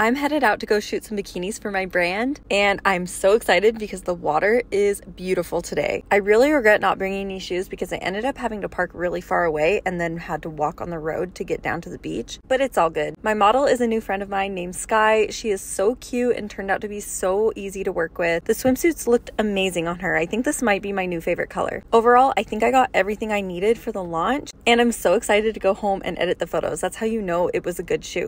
I'm headed out to go shoot some bikinis for my brand, and I'm so excited because the water is beautiful today. I really regret not bringing any shoes because I ended up having to park really far away and then had to walk on the road to get down to the beach, but it's all good. My model is a new friend of mine named Sky. She is so cute and turned out to be so easy to work with. The swimsuits looked amazing on her. I think this might be my new favorite color. Overall, I think I got everything I needed for the launch, and I'm so excited to go home and edit the photos. That's how you know it was a good shoot.